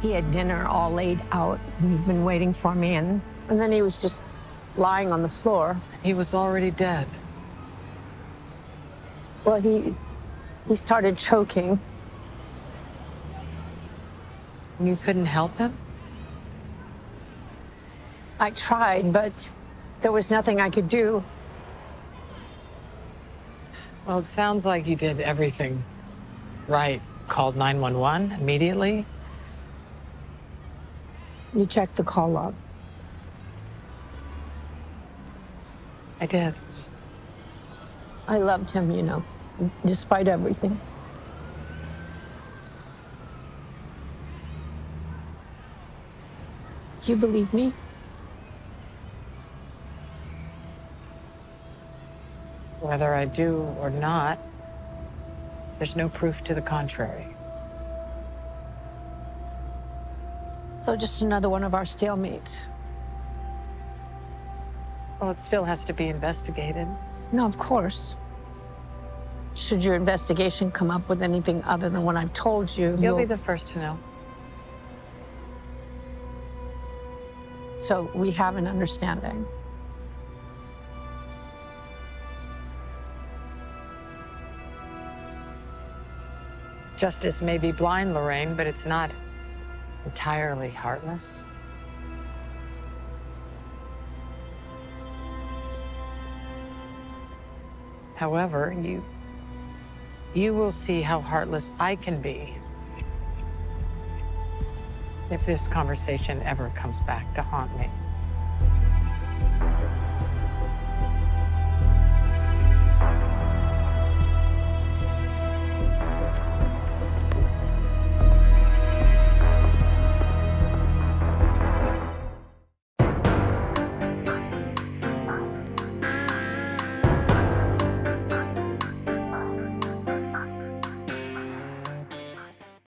He had dinner all laid out, and he'd been waiting for me, and, and then he was just lying on the floor. He was already dead. Well, he he started choking. You couldn't help him? I tried, but there was nothing I could do. Well, it sounds like you did everything right. Called 911 immediately. You checked the call log. I did. I loved him, you know, despite everything. Do you believe me? Whether I do or not, there's no proof to the contrary. So just another one of our stalemates. Well, it still has to be investigated. No, of course. Should your investigation come up with anything other than what I've told you, You'll be the first to know. So we have an understanding. Justice may be blind, Lorraine, but it's not entirely heartless. However, you you will see how heartless I can be if this conversation ever comes back to haunt me.